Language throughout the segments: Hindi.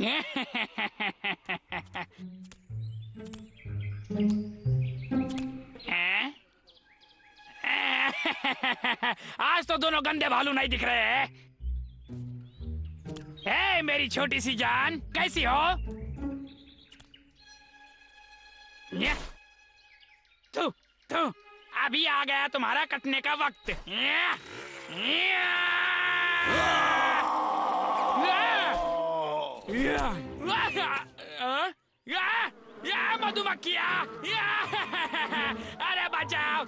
आज तो दोनों गंदे भालू नहीं दिख रहे हैं हे मेरी छोटी सी जान, कैसी हो तू तू अभी आ गया तुम्हारा कटने का वक्त। या। या। मधुमक्खियाँ। अरे बचाओ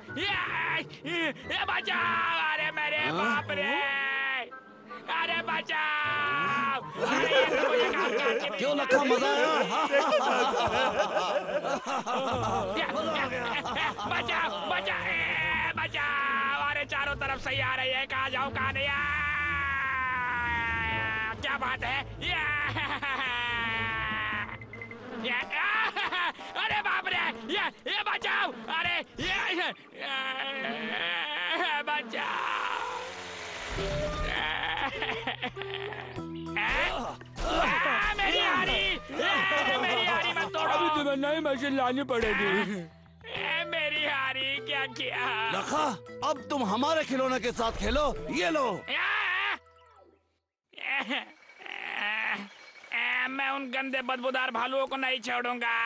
बचाओ अरे मेरे बाप रे अरे बचाओ तो क्यों लखा मज़ा बचाओ बचाओ बचाओ अरे चारों तरफ़ से ही आ रही है कहा जाऊँ कहा नहीं क्या बात है? या, या, आ, अरे बाप रे! ये ये बचाओ! अरे ये ये, ये, बचाओ मेरी हारी मेरी हारी मत तोड़ो! अभी तुम्हें नई मशीन लानी पड़ेगी। ए, मेरी हारी क्या किया? लखा अब तुम हमारे खिलौने के साथ खेलो ये लो आ, ए, ए, मैं उन गंदे बदबूदार भालुओं को नहीं छोड़ूँगा।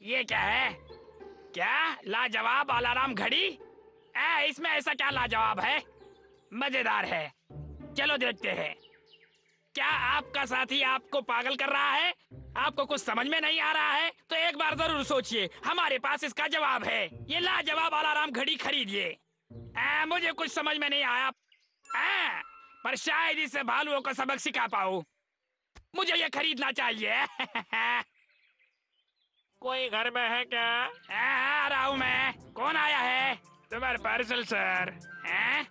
ये क्या है? क्या लाजवाब अलार्म घड़ी? इसमें ऐसा क्या लाजवाब है? मज़ेदार है। चलो देखते हैं। क्या आपका साथी आपको पागल कर रहा है? आपको कुछ समझ में नहीं आ रहा है? तो एक बार ज़रूर सोचिए, हमारे पास इसका जवाब है। ये लाजवाब अलार्म घड़ी खरीदिए। मुझे कुछ समझ में नहीं आया। पर शायद इससे भालुओं को सबक सिखा पाऊ। मुझे ये खरीदना चाहिए। कोई घर में है क्या? आ, रहा हूँ मैं। कौन आया है? तुम्हारे पार्सल सर हैं?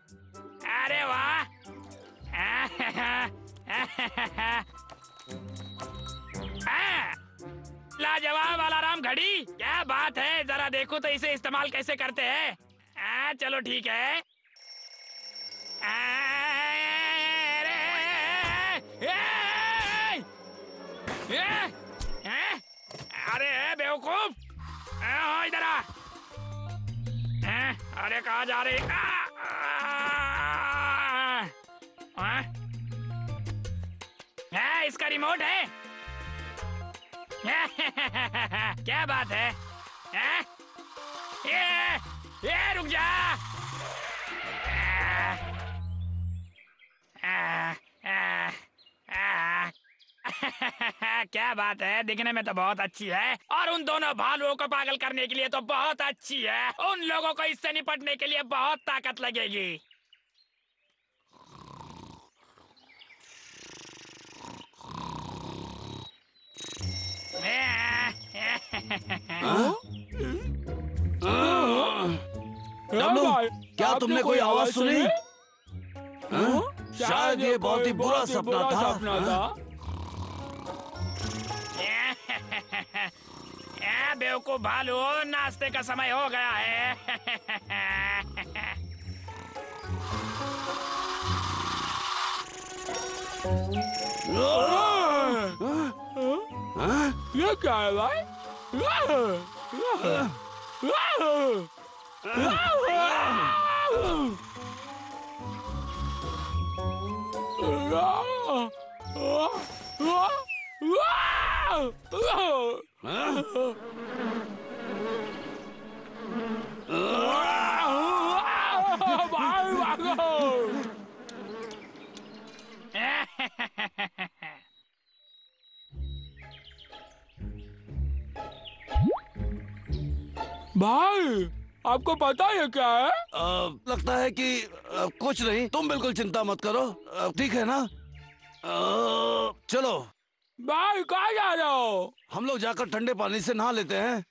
अरे वाह। लाजवाब अलार्म घड़ी। क्या बात है? जरा देखो तो इसे इस्तेमाल कैसे करते हाँ, चलो ठीक है। अरे, ए, ए, ए, बेवकूफ़ इधर आ। अरे कहा जा रही? इसका रिमोट है। क्या बात है? ये ये रुक जा। क्या बात है? दिखने में तो बहुत अच्छी है। और उन दोनों भालुओं को पागल करने के लिए तो बहुत अच्छी है। उन लोगों को इससे निपटने के लिए बहुत ताकत लगेगी। डब्लू क्या तुमने कोई आवाज़ सुनी? हाँ? शायद ये बहुत ही बुरा सपना था। बेवकूफ़ भालू नाश्ते का समय हो गया है हाँ? ये क्या है भाई भागो भाई आपको पता है क्या है? आ, लगता है कि आ, कुछ नहीं। तुम बिल्कुल चिंता मत करो। ठीक है ना? आ, चलो। भाई कहा जा रहे हो? हम लोग जाकर ठंडे पानी से नहा लेते हैं।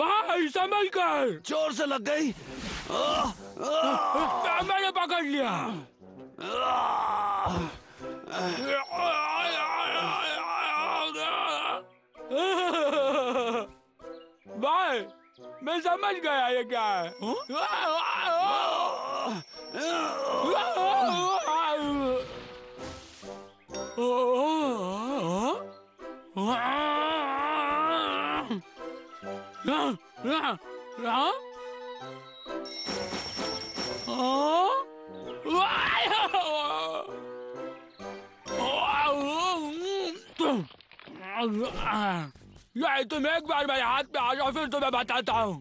भाई समझ कर। चोर से लग गई। मैंने पकड़ लिया। मैं समझ गया ये क्या है। ये तुम एक बार मेरे हाथ पे आ जाओ फिर तुम्हें बताता हूँ।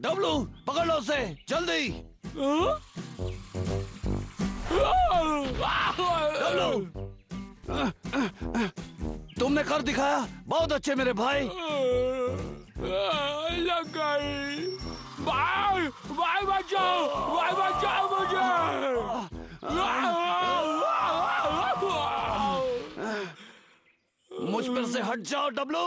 डब्लू पकड़ लो उसे जल्दी। डब्लू। तुमने कर दिखाया बहुत अच्छे मेरे भाई। लग गई। भाई भाई बचाओ भाई बचाओ मुझे। मुझ पर से हट जाओ डब्लू।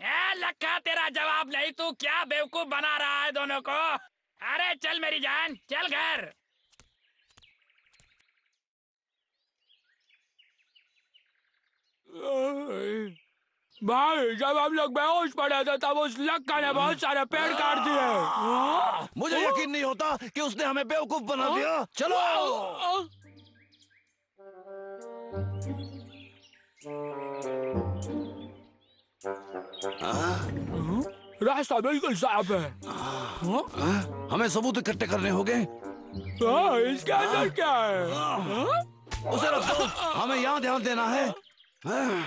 ए, लखा तेरा जवाब नहीं तू क्या बेवकूफ़ बना रहा है दोनों को। अरे चल मेरी जान चल घर। भाई जब हम लोग बेहोश पड़े थे तब उस लक्का ने बहुत सारे पेड़ काट दिए? मुझे यकीन नहीं होता कि उसने हमें बेवकूफ़ बना दिया। चलो रास्ता बिल्कुल साफ़ है। हाँ? हमें सबूत इकट्ठे करने होंगे? हाँ, इसके अंदर क्या है? आ, उसे रख दो। हमें यहाँ ध्यान देना है। हाँ?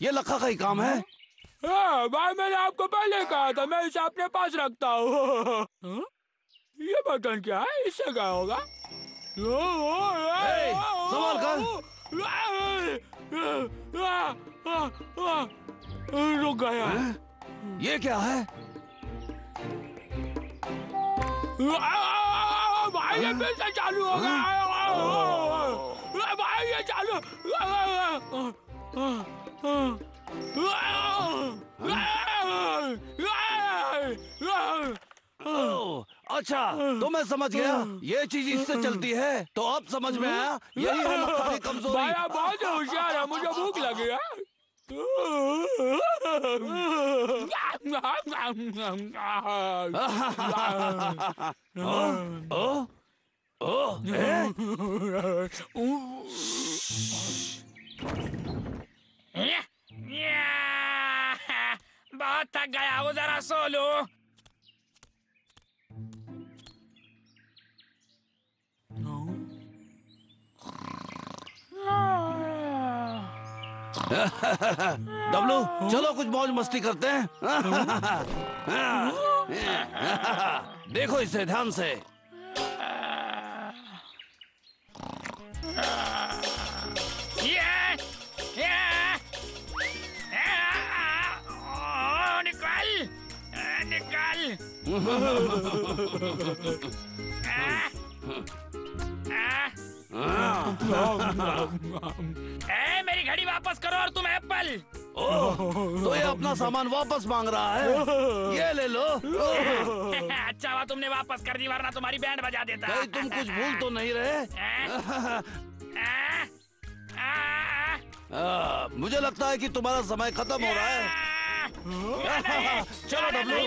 ये लखा का ही काम है हाँ, भाई मैंने आपको पहले कहा था मैं इसे अपने पास रखता हूँ हाँ? ये बटन क्या है इससे क्या होगा ए, संभाल रुक गया हैं? ये क्या है भाई ये फिर से चालू हो गया भाई ये चालू अच्छा तो मैं समझ गया ये चीज़ इससे चलती है तो अब समझ में आया यही है की कमज़ोरी बहुत होशियार है मुझे भूख लगी है ओ, ओ? हूँ जरा डब्लू चलो कुछ मौज मस्ती करते हैं। देखो इसे ध्यान से। ए, मेरी घड़ी वापस करो और तुम एप्पल। ओह, तो ये अपना सामान वापस मांग रहा है। ये ले लो। अच्छा हुआ तुमने वापस कर दी वरना तुम्हारी बैंड बजा देता। कहीं तुम कुछ भूल तो नहीं रहे? मुझे लगता है कि तुम्हारा समय खत्म हो रहा है। चलो बबलू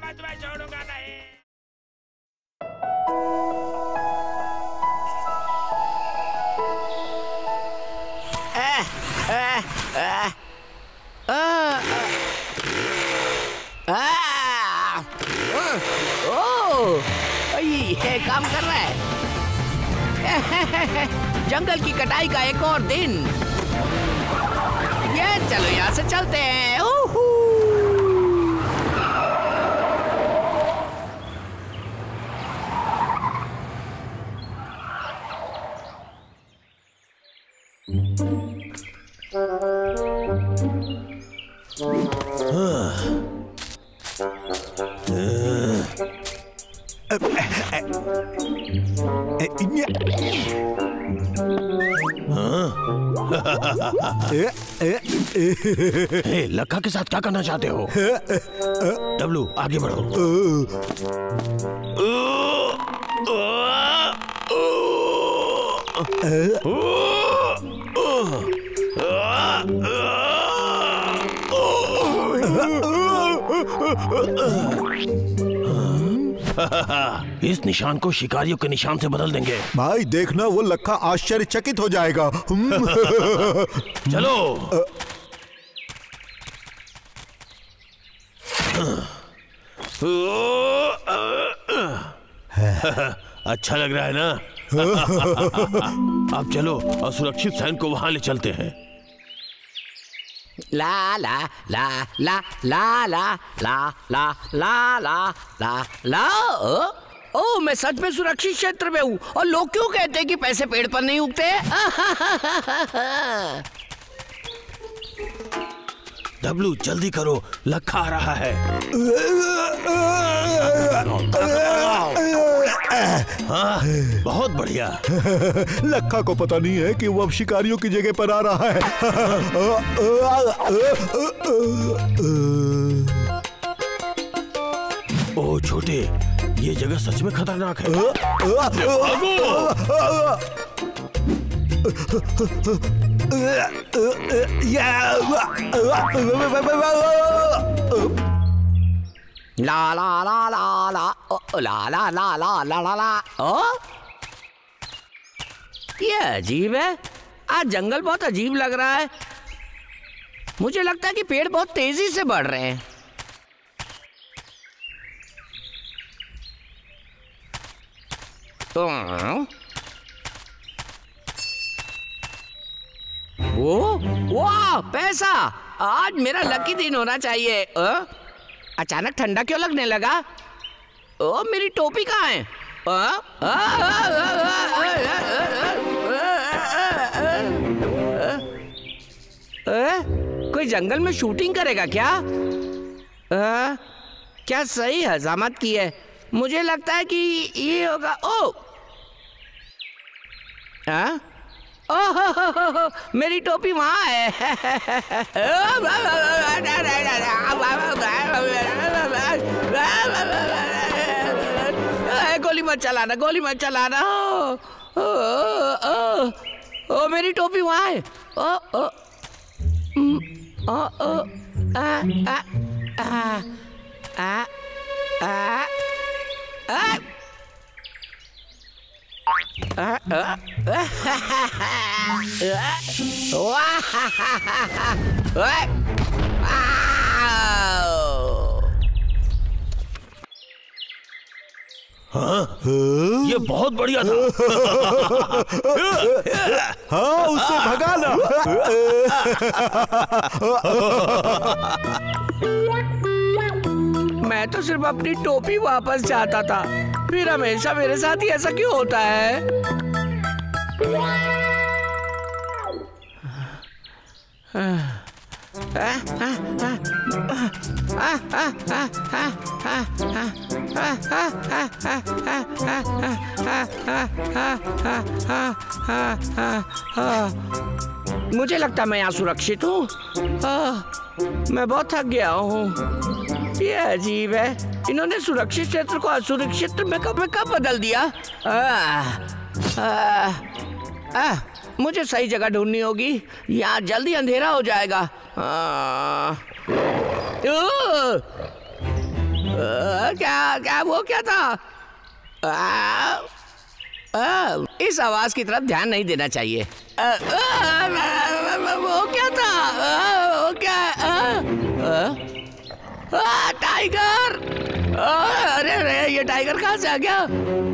मैं तुम्हें छोड़ूँगा नहीं काम कर रहा है जंगल की कटाई का एक और दिन ये चलो यहाँ से चलते हैं। ओहू। हे, लक्का के साथ क्या करना चाहते हो डब्लू आगे बढ़ो इस निशान को शिकारियों के निशान से बदल देंगे। भाई देखना वो लखा आश्चर्यचकित हो जाएगा। चलो। अच्छा लग रहा है ना? अब चलो और सुरक्षित सैन को वहाँ ले चलते हैं। La la la la la la la la la la la ओ, ओ मैं सच में सुरक्षित क्षेत्र में हूँ और लोग क्यों कहते हैं कि पैसे पेड़ पर नहीं उगते डब्लू जल्दी करो। लखा आ रहा है। हाँ, बहुत बढ़िया। लखा को पता नहीं है कि वो अब शिकारियों की जगह पर आ रहा है। ओ छोटे ये जगह सच में खतरनाक है। ला ला ओ ये अजीब है। आज जंगल बहुत अजीब लग रहा है। मुझे लगता है कि पेड़ बहुत तेज़ी से बढ़ रहे हैं। हम्म। वो वाह पैसा आज मेरा लकी दिन होना चाहिए अ? अचानक ठंडा क्यों लगने लगा ओ मेरी टोपी कहाँ है अ? अ, अ, अ, अ, अ, अ, अ, कोई जंगल में शूटिंग करेगा क्या अ, क्या सही हजामत की है मुझे लगता है कि ये होगा ओ हाँ? ओह मेरी टोपी वहाँ है। गोली मत चलाना गोली मत चलाना। ओ, ओ, ओ, ओ, मेरी टोपी वहाँ है। ओ, ओ, ओ, ओ, आ, आ, आ, आ, आ, आ, ये बहुत बढ़िया था। हाँ उससे भगाना मैं तो सिर्फ़ अपनी टोपी वापस चाहता था। फिर हमेशा मेरे साथ ही ऐसा क्यों होता है? मुझे लगता मैं यहाँ सुरक्षित हूँ। मैं बहुत थक गया हूँ। ये अजीब है। इन्होंने सुरक्षित क्षेत्र को असुरक्षित में कब में कब बदल दिया। आह, आह, आह, मुझे सही जगह ढूंढनी होगी। यहाँ जल्दी अंधेरा हो जाएगा। आह, क्या क्या वो क्या था? आह, आह, इस आवाज़ की तरफ़ ध्यान नहीं देना चाहिए। आह, वो क्या था? वो क्या आ, टाइगर अरे अरे ये टाइगर कहाँ से आ गया?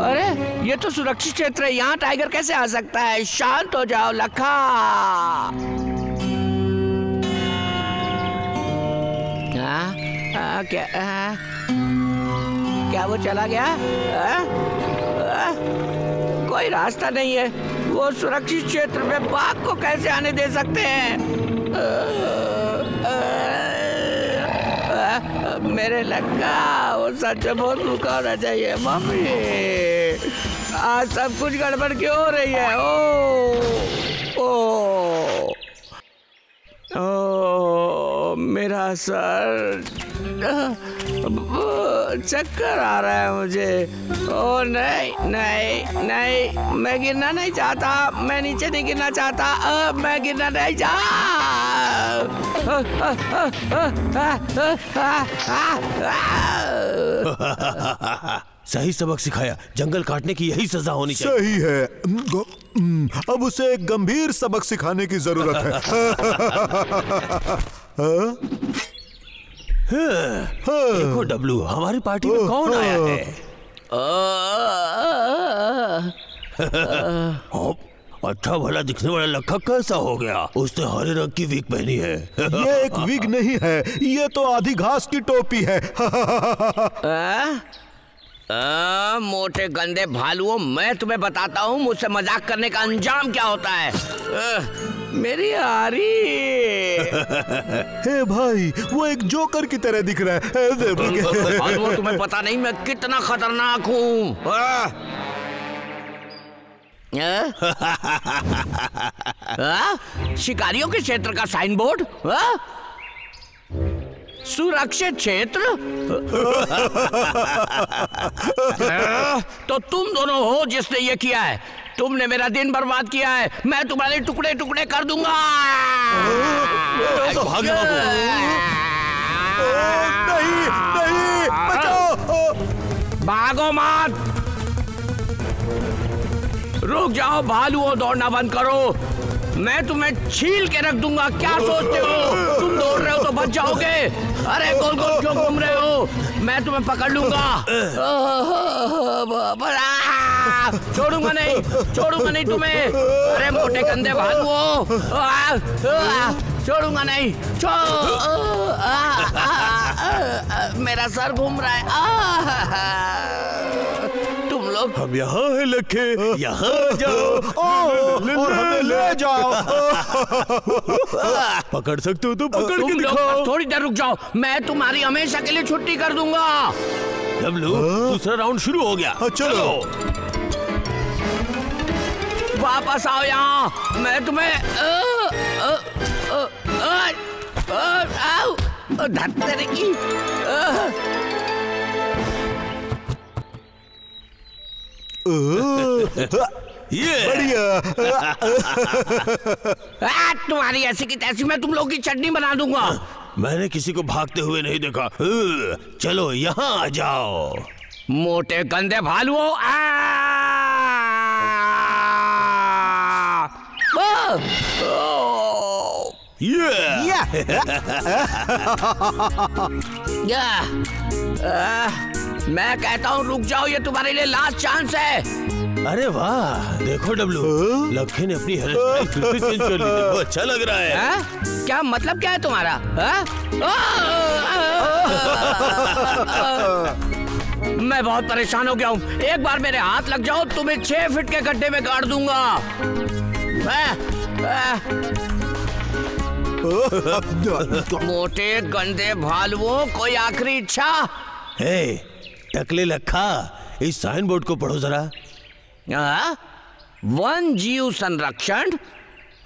अरे ये तो सुरक्षित क्षेत्र है। यहाँ टाइगर कैसे आ सकता है? शांत हो जाओ लखा। हाँ? हाँ, क्या हाँ, क्या वो चला गया? हाँ? हाँ? कोई रास्ता नहीं है। वो सुरक्षित क्षेत्र में बाघ को कैसे आने दे सकते हैं? मेरे लड़का, वो सच बहुत रुका होना चाहिए। मम्मी, आज सब कुछ गड़बड़ क्यों हो रही है? ओ ओ ओ, मेरा सर चक्कर आ रहा है मुझे। ओ, नहीं नहीं नहीं, मैं गिरना नहीं चाहता। मैं नीचे नहीं गिरना चाहता। अब मैं गिरना नहीं चाहता सही सबक सिखाया। जंगल काटने की यही सजा होनी चाहिए। सही है। अब उसे एक गंभीर सबक सिखाने की ज़रूरत है। हाँ? हाँ। देखो डब्लू हमारी पार्टी में कौन आया है? हाँ, अच्छा भला दिखने वाला लखा कैसा हो गया? उसने हरे रंग की विग पहनी है। ये एक विग नहीं है ये तो आधी घास की टोपी है। आ? आ, मोटे गंदे भालुओं मैं तुम्हें बताता हूँ मुझसे मज़ाक करने का अंजाम क्या होता है? आ, मेरी आरी। हे भाई वो एक जोकर की तरह दिख रहा है। तुम्हें पता नहीं मैं कितना खतरनाक हूँ? शिकारियों के क्षेत्र का साइन बोर्ड सुरक्षित क्षेत्र? तो तुम दोनों हो जिसने ये किया है। तुमने मेरा दिन बर्बाद किया है। मैं तुम्हारे टुकड़े टुकड़े कर दूँगा। तो। नहीं नहीं बचाओ। भागो मत। रुक जाओ भालुओं दौड़ना बंद करो। मैं तुम्हें छील के रख दूँगा क्या सोचते हो? तुम दौड़ रहे हो तो बच जाओगे। अरे गोल गोल क्यों घूम रहे हो? मैं तुम्हें पकड़ लूँगा। छोड़ूँगा नहीं छोड़ूँगा नहीं तुम्हें। अरे मोटे कंधे आ, छोड़ूँगा नहीं छो मेरा सर घूम रहा है। लोग हम यहाँ है लखे यहाँ जाओ। ओ, और हमें ले जाओ। पकड़ सकते हो तो पकड़ तुम के दिखाओ। थोड़ी देर रुक जाओ मैं तुम्हारी हमेशा के लिए छुट्टी कर दूँगा। डब्लू दूसरा राउंड शुरू हो गया। हाँ, चलो। वापस आओ यहाँ। मैं तुम्हें आओ धत्तेरे। की बढ़िया। तुम्हारी ऐसी की तैसी मैं तुम लोग की चटनी बना दूँगा। मैंने किसी को भागते हुए नहीं देखा। चलो यहाँ आ जाओ। मोटे गंदे भालुओं आ! आ! ओ! ये। या! आ, मैं कहता हूँ रुक जाओ ये तुम्हारे लिए लास्ट चांस है। अरे वाह देखो डब्लू लखे ने अपनी हेयर स्टाइल चेंज कर ली देखो अच्छा लग रहा है। हाँ? क्या मतलब क्या है तुम्हारा? हाँ? मैं बहुत परेशान हो गया हूँ। एक बार मेरे हाथ लग जाओ तुम्हें छह फीट के गड्ढे में गाड़ दूँगा। आ, आ, मोटे गंदे भालुओं कोई आखिरी इच्छा? हे टकले लखा इस साइन बोर्ड को पढ़ो जरा। आ, वन जीव संरक्षण?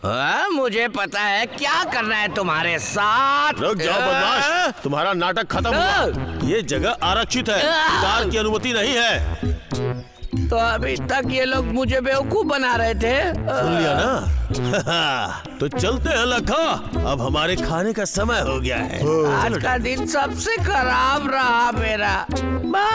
हाँ, मुझे पता है क्या करना है तुम्हारे साथ। रुक जाओ? बदमाश। तुम्हारा नाटक खत्म हुआ। ये जगह आरक्षित है। कार की अनुमति नहीं है। तो अभी तक ये लोग मुझे बेवकूफ़ बना रहे थे। सुन लिया ना? तो चलते हैं लखा। अब हमारे खाने का समय हो गया है। आज का दिन सबसे खराब रहा मेरा। बा।